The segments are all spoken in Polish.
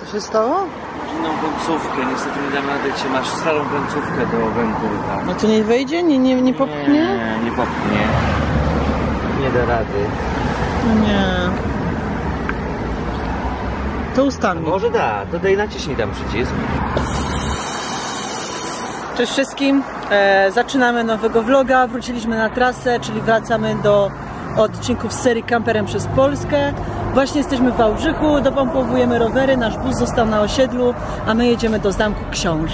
Co się stało? Inną końcówkę, niestety nie dam rady, czy masz starą końcówkę do węgorka. No to nie wejdzie? Nie, nie, nie popchnie? Nie, nie popchnie. Nie da rady. No nie. To ustami. Może da, to daj naciśnij tam przycisk. Cześć wszystkim. E, zaczynamy nowego vloga. Wróciliśmy na trasę, czyli wracamy do odcinków z serii Kamperem przez Polskę. Właśnie jesteśmy w Wałbrzychu, dopompowujemy rowery, nasz bus został na osiedlu, a my jedziemy do Zamku Książ.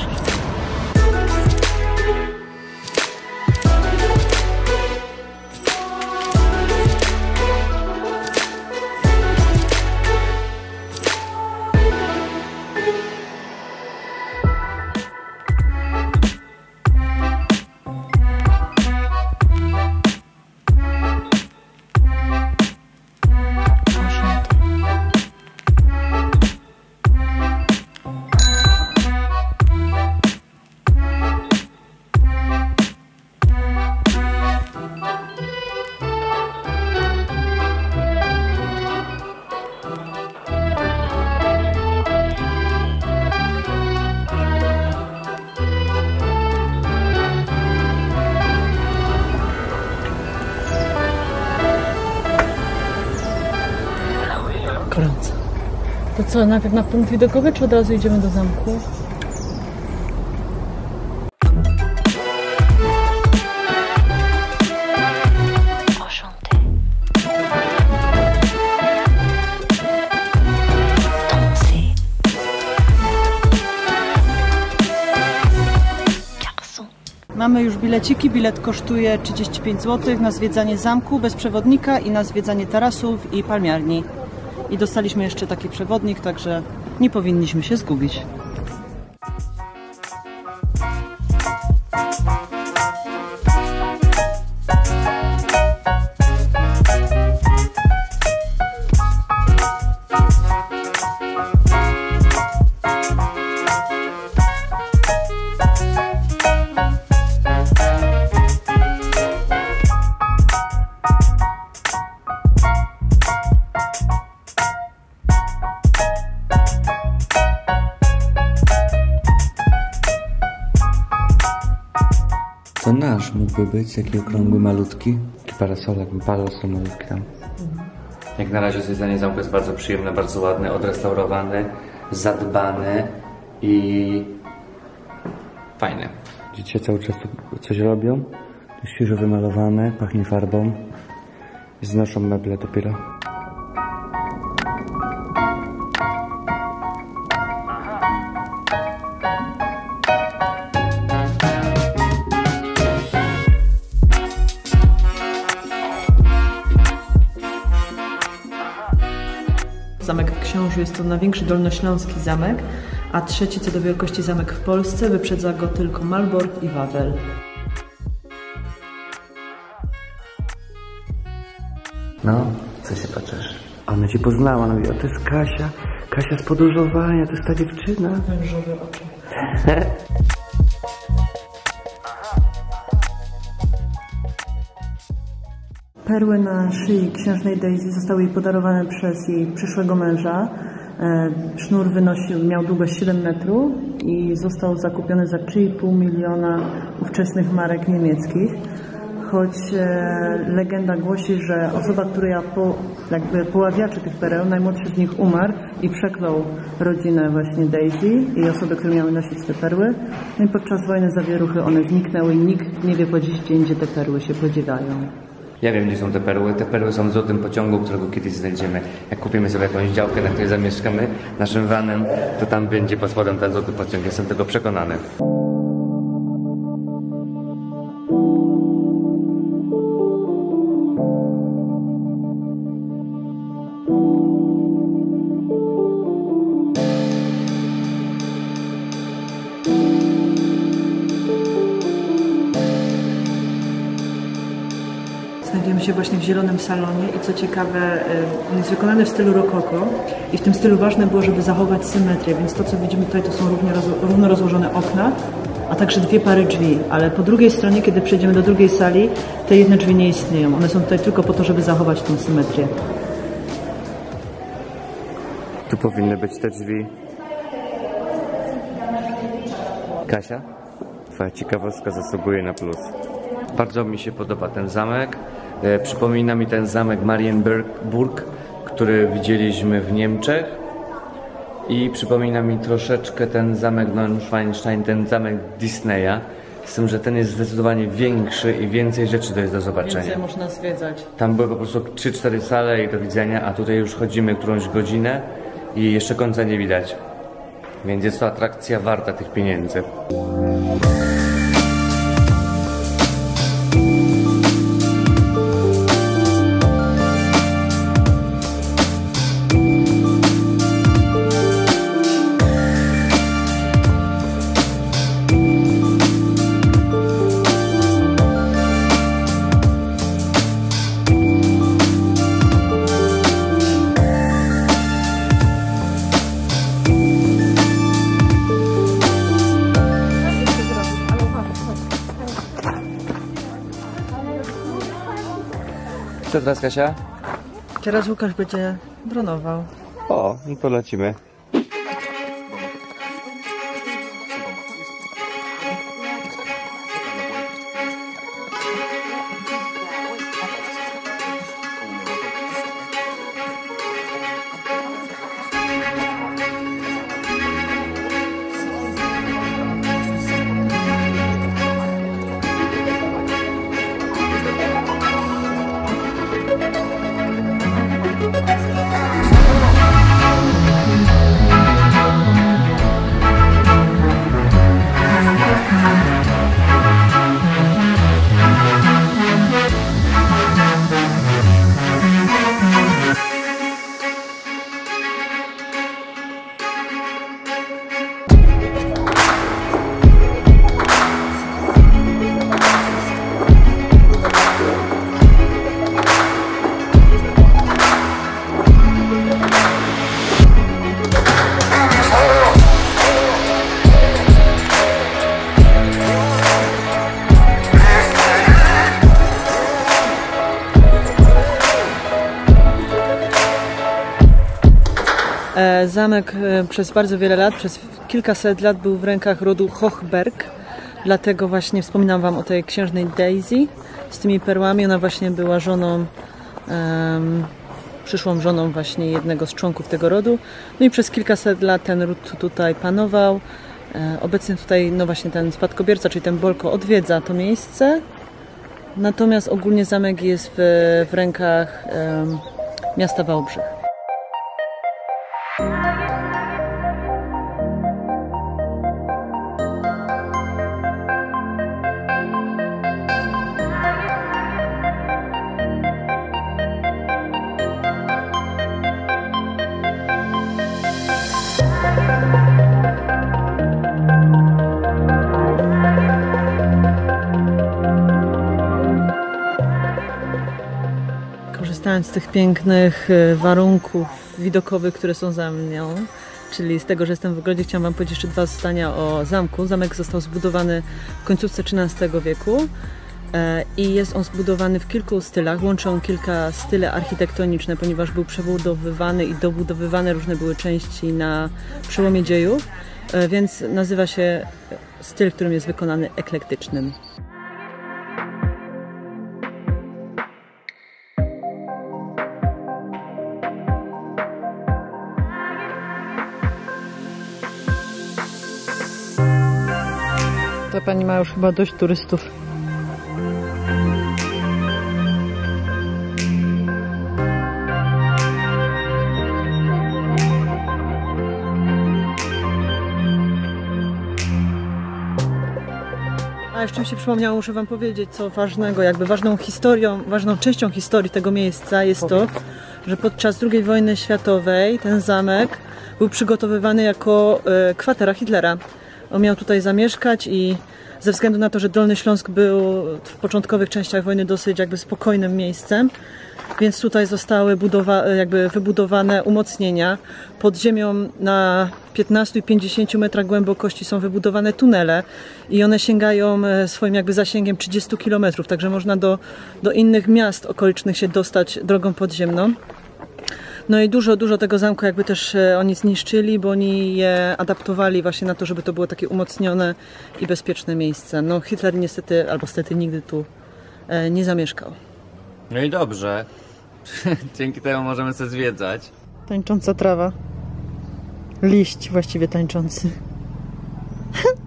To co, najpierw na punkt widokowy, czy od razu idziemy do zamku? Mamy już bileciki. Bilet kosztuje 35 zł na zwiedzanie zamku bez przewodnika i na zwiedzanie tarasów i palmiarni. I dostaliśmy jeszcze taki przewodnik, także nie powinniśmy się zgubić. Mógłby być, taki okrągły, malutki. Taki parasolek, parasol malutki tam. Jak na razie zwiedzanie zamku jest bardzo przyjemne, bardzo ładne, odrestaurowane, zadbane i fajne. Dzieci cały czas tu coś robią. To świeżo wymalowane, pachnie farbą. Znoszą meble dopiero. Jest to największy dolnośląski zamek, a trzeci co do wielkości zamek w Polsce, wyprzedza go tylko Malbork i Wawel. No, co się patrzysz? Ona cię poznała, ona mówi, o to jest Kasia, Kasia z podróżowania, to jest ta dziewczyna. Wężowe oczy. Perły na szyi księżnej Daisy zostały jej podarowane przez jej przyszłego męża. E, Sznur wynosił, miał długość 7 metrów i został zakupiony za 3,5 miliona ówczesnych marek niemieckich. Choć e, legenda głosi, że osoba, która po, jakby poławiaczy tych pereł, najmłodszy z nich umarł i przeklął rodzinę właśnie Daisy i osoby, które miały nosić te perły. No i podczas wojny zawieruchy one zniknęły i nikt nie wie po dziś dzień, gdzie te perły się podziewają. Ja wiem, gdzie są te perły. Te perły są w złotym pociągu, którego kiedyś znajdziemy. Jak kupimy sobie jakąś działkę, na której zamieszkamy naszym vanem, to tam będzie pod spodem ten złoty pociąg. Jestem tego przekonany. Zielonym salonie i co ciekawe, y, on jest wykonany w stylu rokoko i w tym stylu ważne było, żeby zachować symetrię, więc to co widzimy tutaj to są równo rozłożone okna, a także dwie pary drzwi, ale po drugiej stronie, kiedy przejdziemy do drugiej sali, te jedne drzwi nie istnieją. One są tutaj tylko po to, żeby zachować tą symetrię. Tu powinny być te drzwi. Kasia, twoja ciekawostka zasługuje na plus. Bardzo mi się podoba ten zamek. E, przypomina mi ten zamek Marienburg, który widzieliśmy w Niemczech. I przypomina mi troszeczkę ten zamek Neuschwanstein, ten zamek Disneya. Z tym, że ten jest zdecydowanie większy i więcej rzeczy to jest do zobaczenia. Więcej można zwiedzać. Tam były po prostu 3-4 sale i do widzenia, a tutaj już chodzimy którąś godzinę i jeszcze końca nie widać. Więc jest to atrakcja warta tych pieniędzy. Co teraz Kasia? Teraz Łukasz będzie dronował. O, no to lecimy. Zamek e, przez bardzo wiele lat, przez kilkaset lat był w rękach rodu Hochberg. Dlatego właśnie wspominam Wam o tej księżnej Daisy z tymi perłami. Ona właśnie była żoną, em, przyszłą żoną właśnie jednego z członków tego rodu. No i przez kilkaset lat ten ród tutaj panował. E, Obecnie tutaj, no właśnie ten spadkobierca, czyli ten Bolko odwiedza to miejsce. Natomiast ogólnie zamek jest w, w rękach em, miasta Wałbrzych. Korzystając z tych pięknych e, warunków widokowych, które są za mną, czyli z tego, że jestem w ogrodzie, chciałam Wam powiedzieć jeszcze dwa zdania o zamku. Zamek został zbudowany w końcówce XIII wieku e, i jest on zbudowany w kilku stylach. Łączy on kilka style architektoniczne, ponieważ był przebudowywany i dobudowywane różne były części na przełomie dziejów, e, więc nazywa się styl, którym jest wykonany eklektycznym. Ta pani ma już chyba dość turystów. A jeszcze mi się przypomniało, muszę Wam powiedzieć, co ważnego, jakby ważną historią, ważną częścią historii tego miejsca jest to, że podczas II wojny światowej ten zamek był przygotowywany jako e, kwatera Hitlera. On miał tutaj zamieszkać i ze względu na to, że Dolny Śląsk był w początkowych częściach wojny dosyć jakby spokojnym miejscem, więc tutaj zostały budowa- jakby wybudowane umocnienia. Pod ziemią na 15 i 50 metrach głębokości są wybudowane tunele i one sięgają e, swoim jakby zasięgiem 30 kilometrów, także można do, do innych miast okolicznych się dostać drogą podziemną. No i dużo, dużo tego zamku jakby też e, oni zniszczyli, bo oni je adaptowali właśnie na to, żeby to było takie umocnione i bezpieczne miejsce. No Hitler niestety, albo stety nigdy tu e, nie zamieszkał. No i dobrze. Dzięki temu możemy sobie zwiedzać. Tańcząca trawa. Liść właściwie tańczący.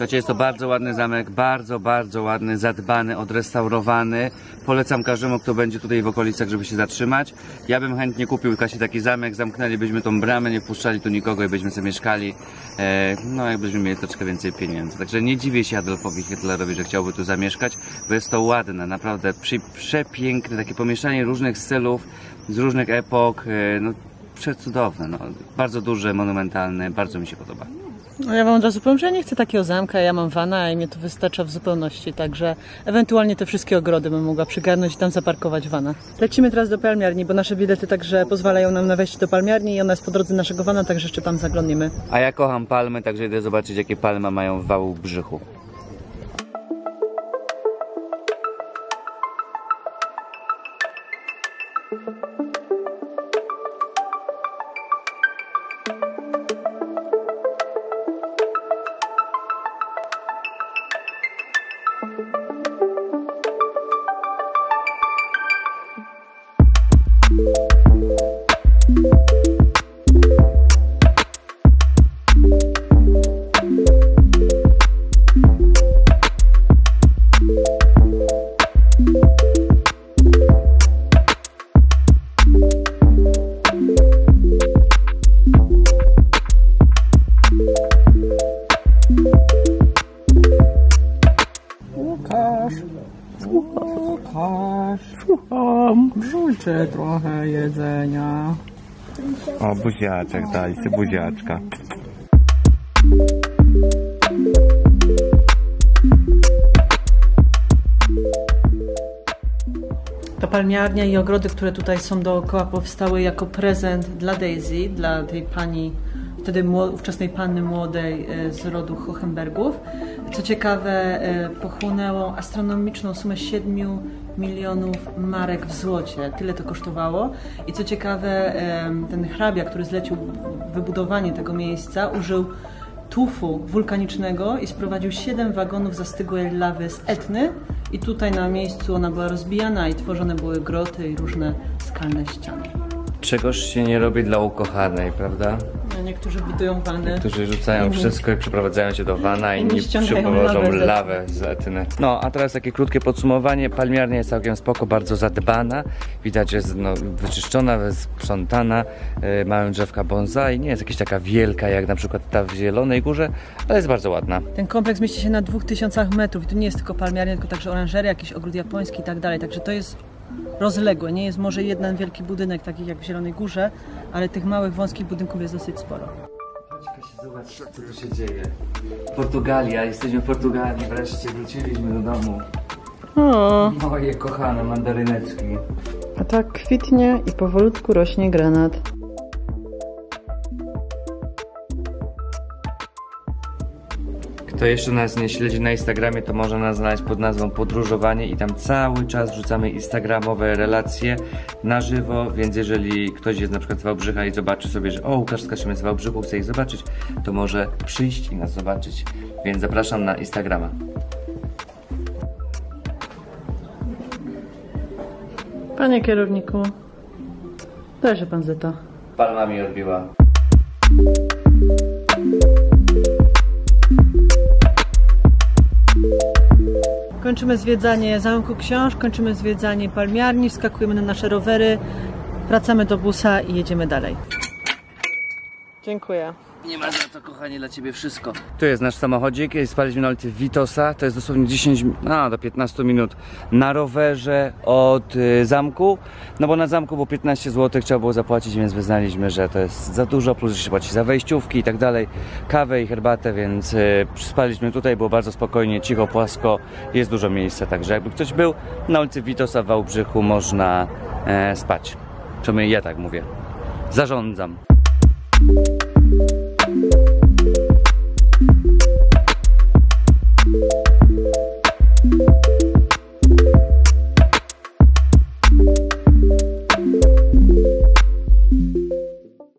Słuchajcie, jest to bardzo ładny zamek, bardzo, bardzo ładny, zadbany, odrestaurowany. Polecam każdemu, kto będzie tutaj w okolicach, żeby się zatrzymać. Ja bym chętnie kupił Kasi taki zamek, zamknęlibyśmy tą bramę, nie wpuszczali tu nikogo i byśmy sobie mieszkali. E, no, jakbyśmy mieli troszkę więcej pieniędzy. Także nie dziwię się Adolfowi Hitlerowi, że chciałby tu zamieszkać, bo jest to ładne, naprawdę przy, przepiękne, takie pomieszanie różnych stylów, z różnych epok. E, no, przecudowne, no. bardzo duże, monumentalne, bardzo mi się podoba. No ja wam od razu powiem, że ja nie chcę takiego zamka, ja mam wana i mnie to wystarcza w zupełności, także ewentualnie te wszystkie ogrody bym mogła przygarnąć i tam zaparkować wana. Lecimy teraz do palmiarni, bo nasze bilety także pozwalają nam na wejście do palmiarni i ona jest po drodze naszego wana, także jeszcze tam zaglądniemy. A ja kocham palmy, także idę zobaczyć, jakie palmy mają w wału w wrzucę trochę jedzenia. O, buziaczek, daj sobie buziaczka. Ta palmiarnia i ogrody, które tutaj są dookoła, powstały jako prezent dla Daisy, dla tej pani, wtedy ówczesnej panny młodej e, z rodu Hohenbergów. Co ciekawe, e, pochłonęło astronomiczną sumę 7 milionów marek w złocie. Tyle to kosztowało. I co ciekawe, em, ten hrabia, który zlecił wybudowanie tego miejsca, użył tufu wulkanicznego i sprowadził 7 wagonów zastygłej lawy z Etny i tutaj na miejscu ona była rozbijana i tworzone były groty i różne skalne ściany. Czegoż się nie robi dla ukochanej, prawda? No, niektórzy budują wany. Którzy rzucają Inni- wszystko i przeprowadzają się do wana, Inni inni ściągają przywożą lawę lawę z Etny. No, a teraz takie krótkie podsumowanie. Palmiarnia jest całkiem spoko, bardzo zadbana. Widać, że jest no, wyczyszczona, sprzątana. Yy, mają drzewka bonsai. Nie jest jakaś taka wielka, jak na przykład ta w Zielonej Górze, ale jest bardzo ładna. Ten kompleks mieści się na 2000 metrów i tu nie jest tylko palmiarnia, tylko także oranżeria, jakiś ogród japoński i tak dalej. Także to jest rozległe. Nie jest może jeden wielki budynek, taki jak w Zielonej Górze, ale tych małych, wąskich budynków jest dosyć sporo. Zobacz, co tu się dzieje. Portugalia, jesteśmy w Portugalii, wreszcie wróciliśmy do domu. O, Moje kochane mandaryneczki. a tak kwitnie i powolutku rośnie granat. Kto jeszcze nas nie śledzi na Instagramie, to może nas znaleźć pod nazwą Podróżowanie i tam cały czas wrzucamy instagramowe relacje na żywo, więc jeżeli ktoś jest na przykład z Wałbrzycha i zobaczy sobie, że o, Łukasz z Kaszem jest z Wałbrzychu, chce ich zobaczyć, to może przyjść i nas zobaczyć, więc zapraszam na Instagrama. Panie kierowniku, dajże pan zeta. Palma mi odbiła. Kończymy zwiedzanie Zamku Książ, kończymy zwiedzanie palmiarni, wskakujemy na nasze rowery, wracamy do busa i jedziemy dalej. Dziękuję. Nie ma za to, kochanie, dla ciebie wszystko. Tu jest nasz samochodzik, spaliśmy na ulicy Witosa, to jest dosłownie 10, no, do 15 minut na rowerze od y, zamku, no bo na zamku było 15 zł, trzeba było zapłacić, więc wyznaliśmy, że to jest za dużo, plus że się płaci za wejściówki i tak dalej, kawę i herbatę, więc y, spaliśmy tutaj, było bardzo spokojnie, cicho, płasko, jest dużo miejsca, także jakby ktoś był na ulicy Witosa w Wałbrzychu, można e, spać. Przynajmniej ja tak mówię. Zarządzam.